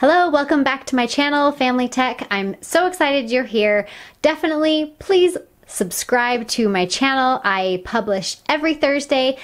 Hello, welcome back to my channel, Family Tech. I'm so excited you're here. Definitely, please subscribe to my channel. I publish every Thursday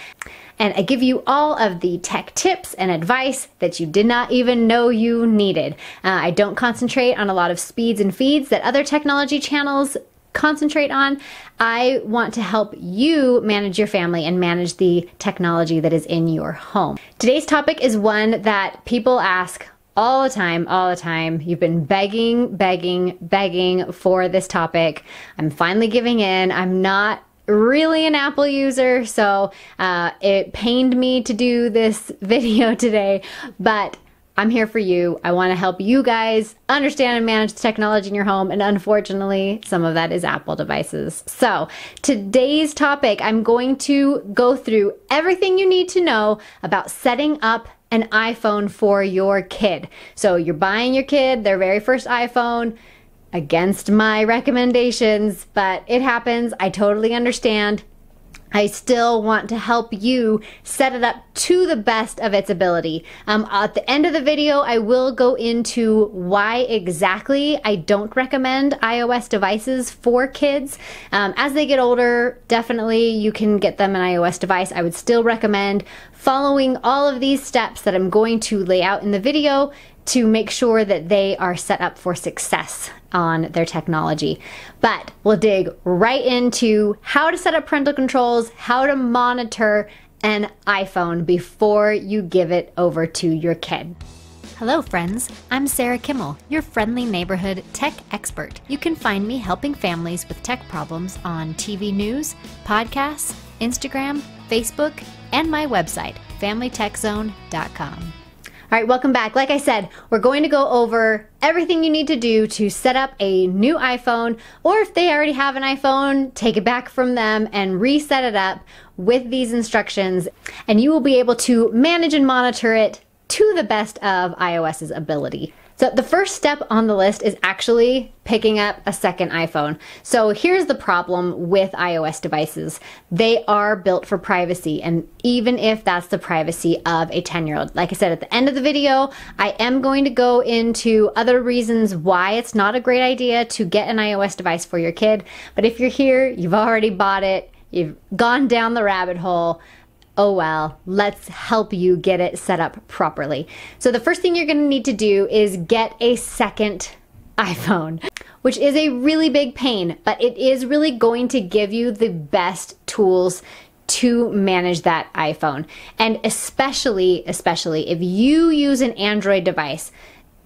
and I give you all of the tech tips and advice that you did not even know you needed. Uh, I don't concentrate on a lot of speeds and feeds that other technology channels concentrate on. I want to help you manage your family and manage the technology that is in your home. Today's topic is one that people ask all the time, all the time. You've been begging, begging, begging for this topic. I'm finally giving in. I'm not really an Apple user, so uh, it pained me to do this video today, but I'm here for you. I want to help you guys understand and manage the technology in your home, and unfortunately, some of that is Apple devices. So, today's topic, I'm going to go through everything you need to know about setting up an iPhone for your kid. So you're buying your kid their very first iPhone against my recommendations, but it happens. I totally understand. I still want to help you set it up to the best of its ability. Um, at the end of the video, I will go into why exactly I don't recommend iOS devices for kids. Um, as they get older, definitely you can get them an iOS device. I would still recommend following all of these steps that I'm going to lay out in the video to make sure that they are set up for success on their technology. But we'll dig right into how to set up parental controls, how to monitor an iPhone before you give it over to your kid. Hello, friends. I'm Sarah Kimmel, your friendly neighborhood tech expert. You can find me helping families with tech problems on TV news, podcasts, Instagram, Facebook, and my website, familytechzone.com. All right, welcome back. Like I said, we're going to go over everything you need to do to set up a new iPhone, or if they already have an iPhone, take it back from them and reset it up with these instructions, and you will be able to manage and monitor it to the best of iOS's ability. So the first step on the list is actually picking up a second iPhone. So here's the problem with iOS devices. They are built for privacy and even if that's the privacy of a 10-year-old. Like I said at the end of the video, I am going to go into other reasons why it's not a great idea to get an iOS device for your kid. But if you're here, you've already bought it, you've gone down the rabbit hole, oh well, let's help you get it set up properly. So the first thing you're gonna need to do is get a second iPhone, which is a really big pain, but it is really going to give you the best tools to manage that iPhone. And especially, especially if you use an Android device,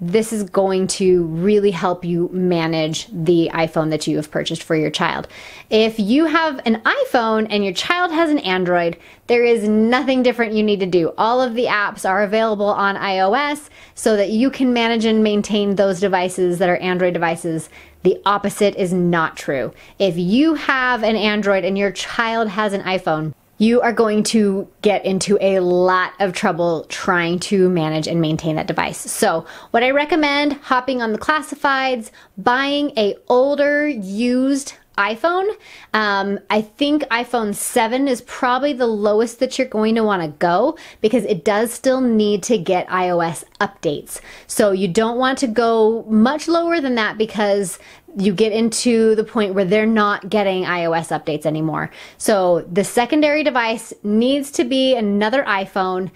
this is going to really help you manage the iPhone that you have purchased for your child. If you have an iPhone and your child has an Android, there is nothing different you need to do. All of the apps are available on iOS so that you can manage and maintain those devices that are Android devices. The opposite is not true. If you have an Android and your child has an iPhone, you are going to get into a lot of trouble trying to manage and maintain that device. So what I recommend, hopping on the classifieds, buying a older used iPhone. Um, I think iPhone 7 is probably the lowest that you're going to want to go because it does still need to get iOS updates. So you don't want to go much lower than that because you get into the point where they're not getting iOS updates anymore. So the secondary device needs to be another iPhone.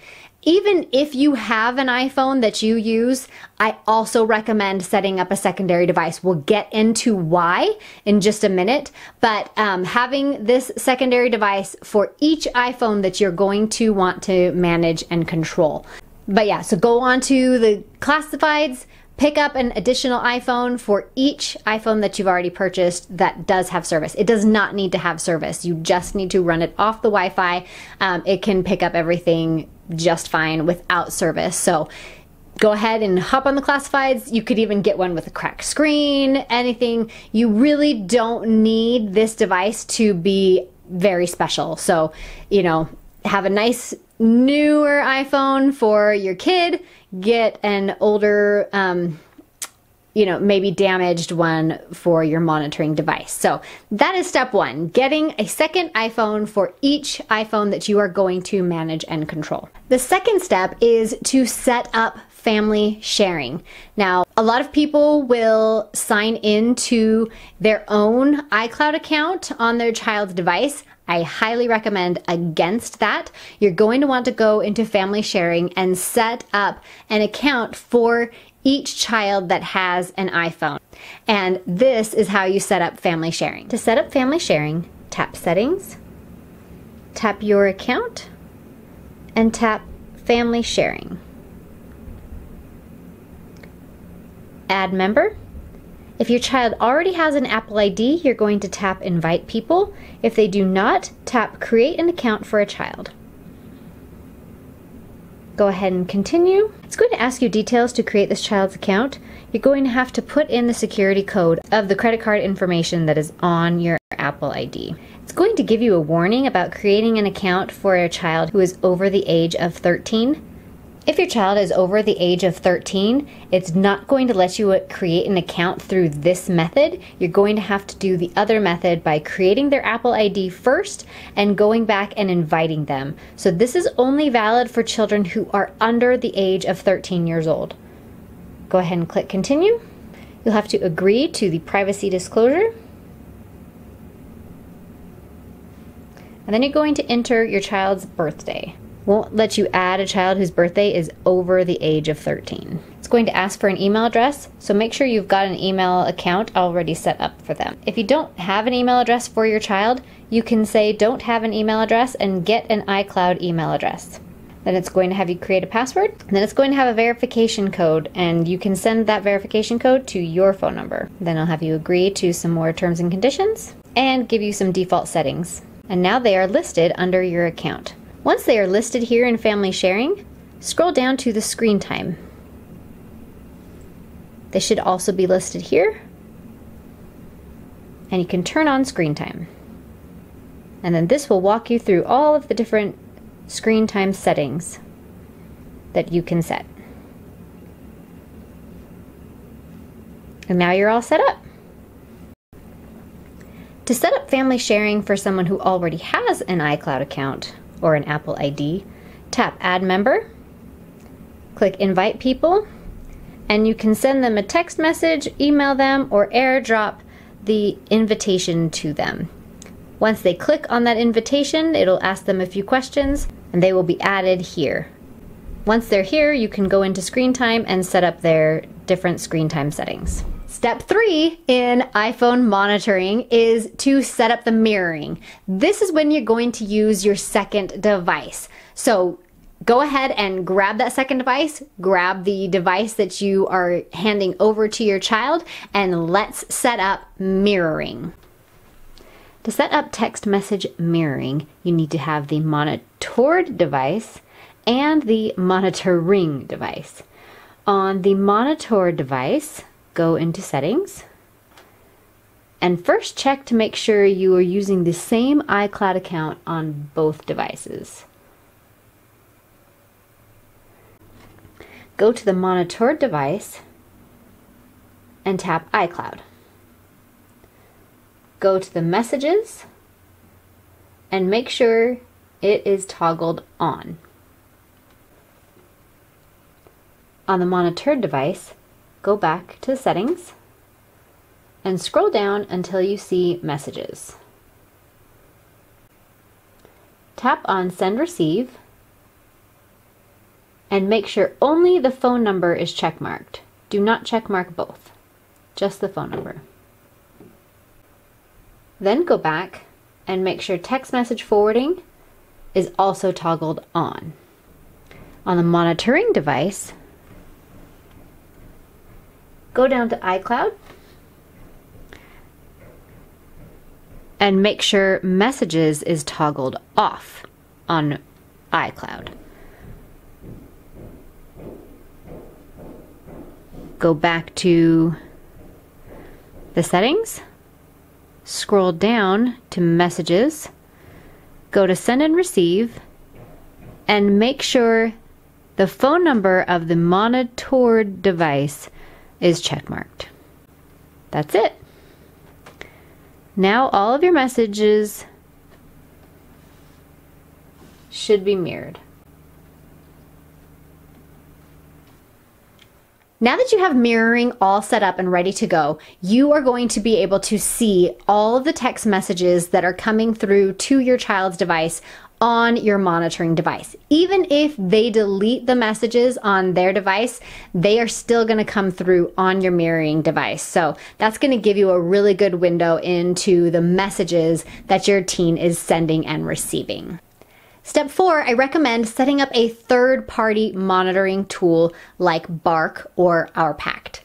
Even if you have an iPhone that you use, I also recommend setting up a secondary device. We'll get into why in just a minute, but um, having this secondary device for each iPhone that you're going to want to manage and control. But yeah, so go on to the classifieds, pick up an additional iPhone for each iPhone that you've already purchased that does have service. It does not need to have service. You just need to run it off the Wi Fi. Um, it can pick up everything just fine without service. So go ahead and hop on the classifieds. You could even get one with a cracked screen, anything. You really don't need this device to be very special. So, you know, have a nice newer iPhone for your kid, get an older, um, you know, maybe damaged one for your monitoring device. So that is step one, getting a second iPhone for each iPhone that you are going to manage and control. The second step is to set up family sharing. Now, a lot of people will sign into their own iCloud account on their child's device. I highly recommend against that. You're going to want to go into family sharing and set up an account for each child that has an iPhone. And this is how you set up family sharing. To set up family sharing, tap settings, tap your account, and tap family sharing. Add member. If your child already has an Apple ID, you're going to tap invite people. If they do not, tap create an account for a child. Go ahead and continue. It's going to ask you details to create this child's account. You're going to have to put in the security code of the credit card information that is on your Apple ID. It's going to give you a warning about creating an account for a child who is over the age of 13. If your child is over the age of 13, it's not going to let you uh, create an account through this method. You're going to have to do the other method by creating their Apple ID first and going back and inviting them. So this is only valid for children who are under the age of 13 years old. Go ahead and click continue. You'll have to agree to the privacy disclosure. And then you're going to enter your child's birthday won't let you add a child whose birthday is over the age of 13. It's going to ask for an email address, so make sure you've got an email account already set up for them. If you don't have an email address for your child, you can say don't have an email address and get an iCloud email address. Then it's going to have you create a password. Then it's going to have a verification code, and you can send that verification code to your phone number. Then I'll have you agree to some more terms and conditions and give you some default settings. And now they are listed under your account. Once they are listed here in Family Sharing, scroll down to the screen time. They should also be listed here. And you can turn on screen time. And then this will walk you through all of the different screen time settings that you can set. And now you're all set up. To set up family sharing for someone who already has an iCloud account, or an Apple ID, tap Add Member, click Invite People, and you can send them a text message, email them, or airdrop the invitation to them. Once they click on that invitation, it'll ask them a few questions and they will be added here. Once they're here, you can go into screen time and set up their different screen time settings. Step three in iPhone monitoring is to set up the mirroring. This is when you're going to use your second device. So go ahead and grab that second device, grab the device that you are handing over to your child, and let's set up mirroring. To set up text message mirroring, you need to have the monitored device and the monitoring device. On the monitored device, go into settings and first check to make sure you are using the same iCloud account on both devices. Go to the monitored device and tap iCloud. Go to the messages and make sure it is toggled on. On the monitored device, go back to settings and scroll down until you see messages. Tap on send receive and make sure only the phone number is checkmarked. Do not checkmark both, just the phone number. Then go back and make sure text message forwarding is also toggled on. On the monitoring device, go down to iCloud and make sure messages is toggled off on iCloud. Go back to the settings, scroll down to messages, go to send and receive, and make sure the phone number of the monitored device is checkmarked. That's it. Now all of your messages should be mirrored. Now that you have mirroring all set up and ready to go, you are going to be able to see all of the text messages that are coming through to your child's device on your monitoring device. Even if they delete the messages on their device, they are still going to come through on your mirroring device. So that's going to give you a really good window into the messages that your teen is sending and receiving. Step four, I recommend setting up a third party monitoring tool like Bark or OurPact.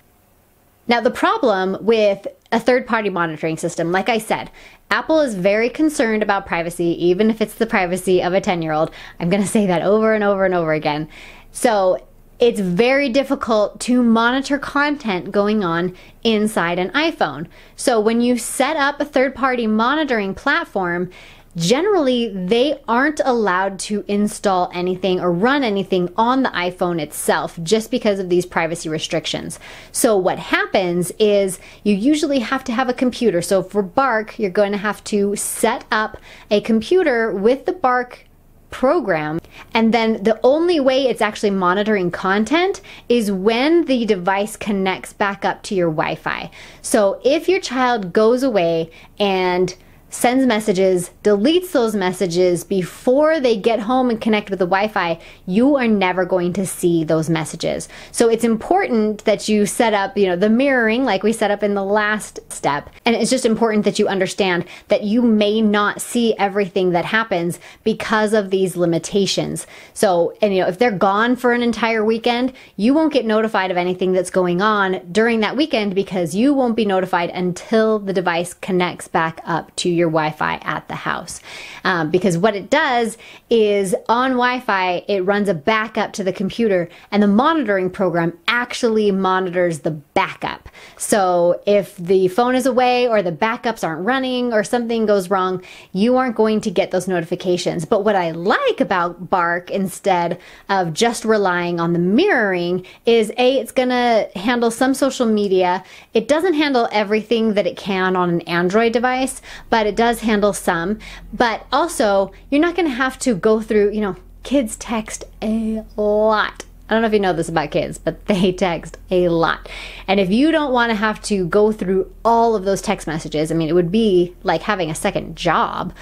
Now, the problem with a third party monitoring system, like I said, Apple is very concerned about privacy, even if it's the privacy of a 10 year old. I'm going to say that over and over and over again. So, it's very difficult to monitor content going on inside an iPhone. So, when you set up a third party monitoring platform, generally they aren't allowed to install anything or run anything on the iPhone itself just because of these privacy restrictions. So what happens is you usually have to have a computer. So for Bark, you're going to have to set up a computer with the Bark program. And then the only way it's actually monitoring content is when the device connects back up to your Wi Fi. So if your child goes away and sends messages, deletes those messages before they get home and connect with the Wi Fi, you are never going to see those messages. So it's important that you set up, you know, the mirroring like we set up in the last step. And it's just important that you understand that you may not see everything that happens because of these limitations. So, and you know, if they're gone for an entire weekend, you won't get notified of anything that's going on during that weekend because you won't be notified until the device connects back up to your Wi Fi at the house. Um, because what it does is on Wi Fi, it runs a backup to the computer, and the monitoring program actually monitors the backup. So if the phone is away or the backups aren't running or something goes wrong, you aren't going to get those notifications. But what I like about Bark instead of just relying on the mirroring is A, it's going to handle some social media. It doesn't handle everything that it can on an Android device, but it does handle some. But also, you're not going to have to go through, you know, kids text a lot. I don't know if you know this about kids, but they text a lot. And if you don't want to have to go through all of those text messages, I mean, it would be like having a second job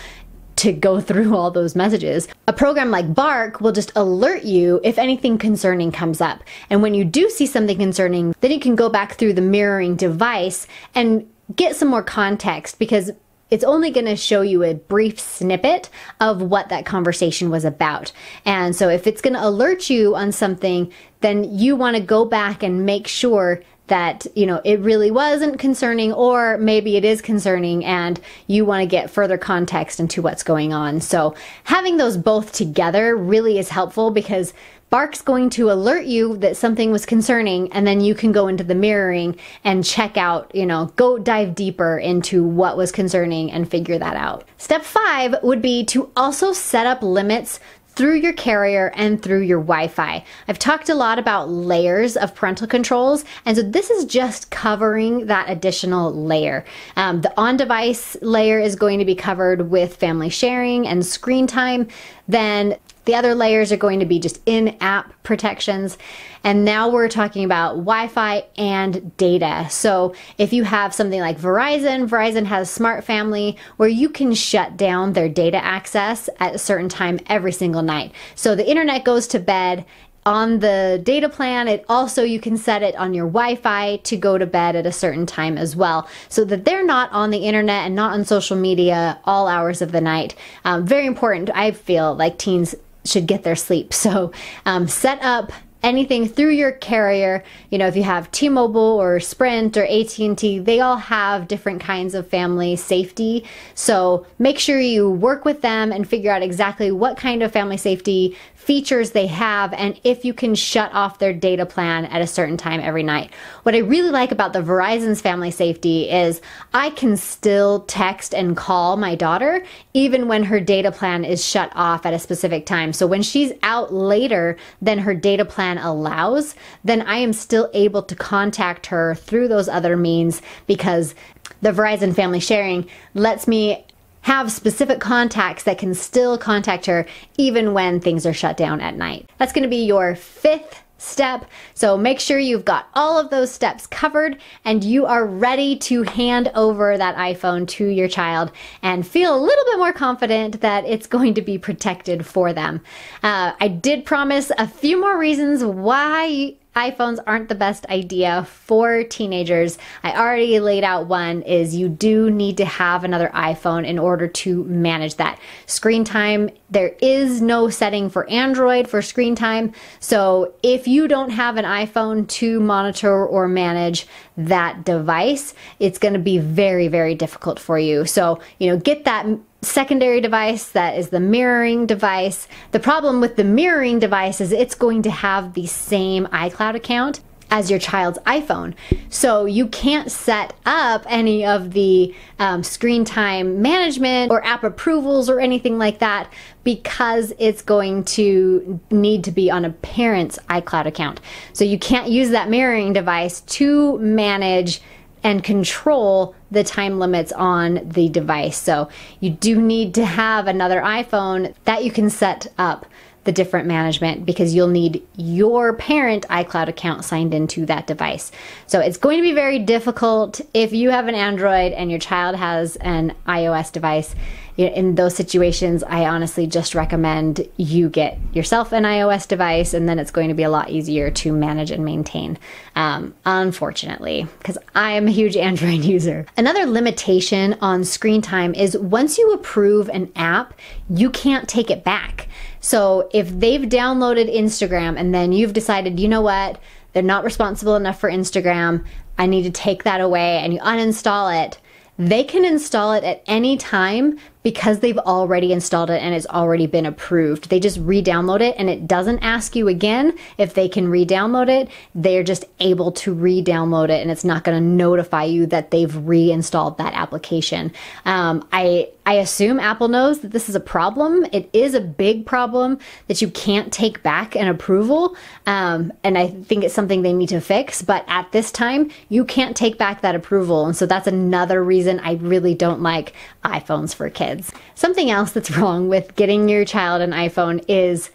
to go through all those messages. A program like Bark will just alert you if anything concerning comes up. And when you do see something concerning, then you can go back through the mirroring device and get some more context because it's only going to show you a brief snippet of what that conversation was about. And so if it's going to alert you on something, then you want to go back and make sure that you know it really wasn't concerning or maybe it is concerning and you want to get further context into what's going on so having those both together really is helpful because Bark's going to alert you that something was concerning, and then you can go into the mirroring and check out, you know, go dive deeper into what was concerning and figure that out. Step five would be to also set up limits through your carrier and through your Wi Fi. I've talked a lot about layers of parental controls, and so this is just covering that additional layer. Um, the on device layer is going to be covered with family sharing and screen time. Then the other layers are going to be just in app protections. And now we're talking about Wi Fi and data. So if you have something like Verizon, Verizon has Smart Family where you can shut down their data access at a certain time every single night. So the internet goes to bed on the data plan, it also you can set it on your Wi-Fi to go to bed at a certain time as well, so that they're not on the internet and not on social media all hours of the night. Um, very important, I feel like teens should get their sleep. So um, set up anything through your carrier you know if you have t-mobile or sprint or at&t they all have different kinds of family safety so make sure you work with them and figure out exactly what kind of family safety features they have and if you can shut off their data plan at a certain time every night. What I really like about the Verizon's family safety is I can still text and call my daughter even when her data plan is shut off at a specific time. So when she's out later than her data plan allows, then I am still able to contact her through those other means because the Verizon family sharing lets me have specific contacts that can still contact her even when things are shut down at night. That's going to be your fifth step. So make sure you've got all of those steps covered and you are ready to hand over that iPhone to your child and feel a little bit more confident that it's going to be protected for them. Uh, I did promise a few more reasons why iPhones aren't the best idea for teenagers. I already laid out one is you do need to have another iPhone in order to manage that. Screen time, there is no setting for Android for screen time. So if you don't have an iPhone to monitor or manage that device, it's going to be very, very difficult for you. So, you know, get that secondary device that is the mirroring device. The problem with the mirroring device is it's going to have the same iCloud account as your child's iPhone. So you can't set up any of the um, screen time management or app approvals or anything like that because it's going to need to be on a parent's iCloud account. So you can't use that mirroring device to manage and control the time limits on the device. So you do need to have another iPhone that you can set up the different management because you'll need your parent iCloud account signed into that device. So it's going to be very difficult if you have an Android and your child has an iOS device in those situations, I honestly just recommend you get yourself an iOS device, and then it's going to be a lot easier to manage and maintain. Um, unfortunately, because I am a huge Android user. Another limitation on screen time is once you approve an app, you can't take it back. So if they've downloaded Instagram and then you've decided, you know what, they're not responsible enough for Instagram, I need to take that away, and you uninstall it. They can install it at any time because they've already installed it and it's already been approved. They just re download it and it doesn't ask you again if they can re download it. They're just able to re download it and it's not going to notify you that they've reinstalled that application. Um, I, I assume Apple knows that this is a problem. It is a big problem that you can't take back an approval. Um, and I think it's something they need to fix. But at this time, you can't take back that approval. And so that's another reason I really don't like iPhones for kids kids. Something else that's wrong with getting your child an iPhone is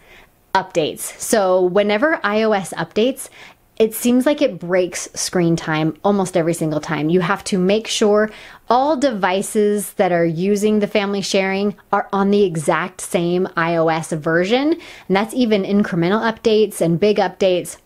updates. So, whenever iOS updates, it seems like it breaks screen time almost every single time. You have to make sure all devices that are using the family sharing are on the exact same iOS version. And that's even incremental updates and big updates.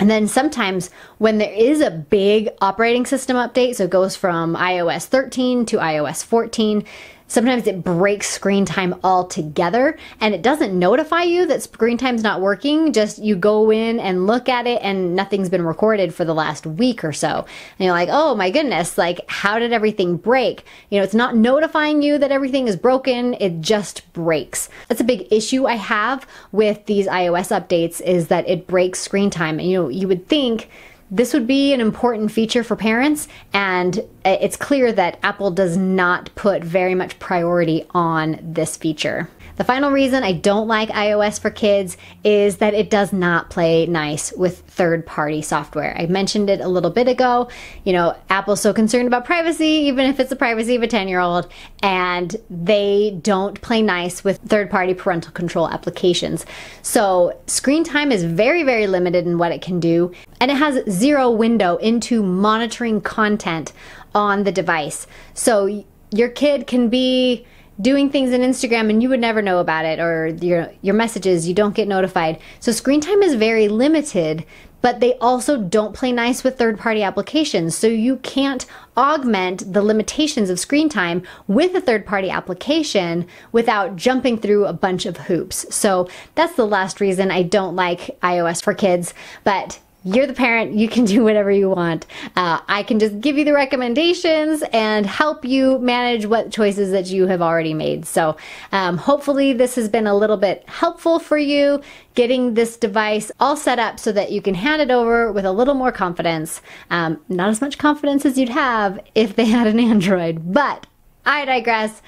And then sometimes when there is a big operating system update, so it goes from iOS 13 to iOS 14, Sometimes it breaks screen time altogether and it doesn't notify you that screen time's not working. Just you go in and look at it and nothing's been recorded for the last week or so. And you're like, oh my goodness, like how did everything break? You know, it's not notifying you that everything is broken, it just breaks. That's a big issue I have with these iOS updates is that it breaks screen time. And you know, you would think this would be an important feature for parents, and uh, it's clear that Apple does not put very much priority on this feature. The final reason I don't like iOS for kids is that it does not play nice with third party software. I mentioned it a little bit ago. You know, Apple's so concerned about privacy, even if it's the privacy of a 10 year old, and they don't play nice with third party parental control applications. So, screen time is very, very limited in what it can do, and it has zero window into monitoring content on the device. So, your kid can be doing things in Instagram and you would never know about it or your your messages you don't get notified. So screen time is very limited, but they also don't play nice with third-party applications. So you can't augment the limitations of screen time with a third-party application without jumping through a bunch of hoops. So that's the last reason I don't like iOS for kids, but you're the parent, you can do whatever you want. Uh, I can just give you the recommendations and help you manage what choices that you have already made. So, um, hopefully, this has been a little bit helpful for you getting this device all set up so that you can hand it over with a little more confidence. Um, not as much confidence as you'd have if they had an Android, but I digress.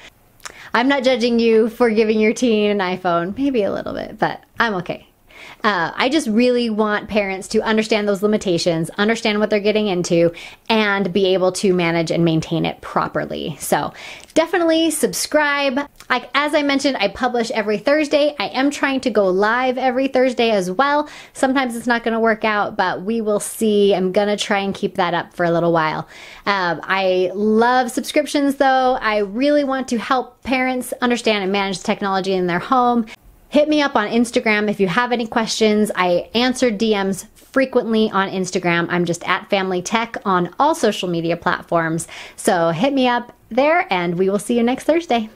I'm not judging you for giving your teen an iPhone, maybe a little bit, but I'm okay. Uh, I just really want parents to understand those limitations, understand what they're getting into, and be able to manage and maintain it properly. So definitely subscribe. Like as I mentioned, I publish every Thursday. I am trying to go live every Thursday as well. Sometimes it's not going to work out, but we will see. I'm going to try and keep that up for a little while. Um, I love subscriptions though. I really want to help parents understand and manage technology in their home. Hit me up on Instagram if you have any questions. I answer DMs frequently on Instagram. I'm just at Family Tech on all social media platforms. So hit me up there and we will see you next Thursday.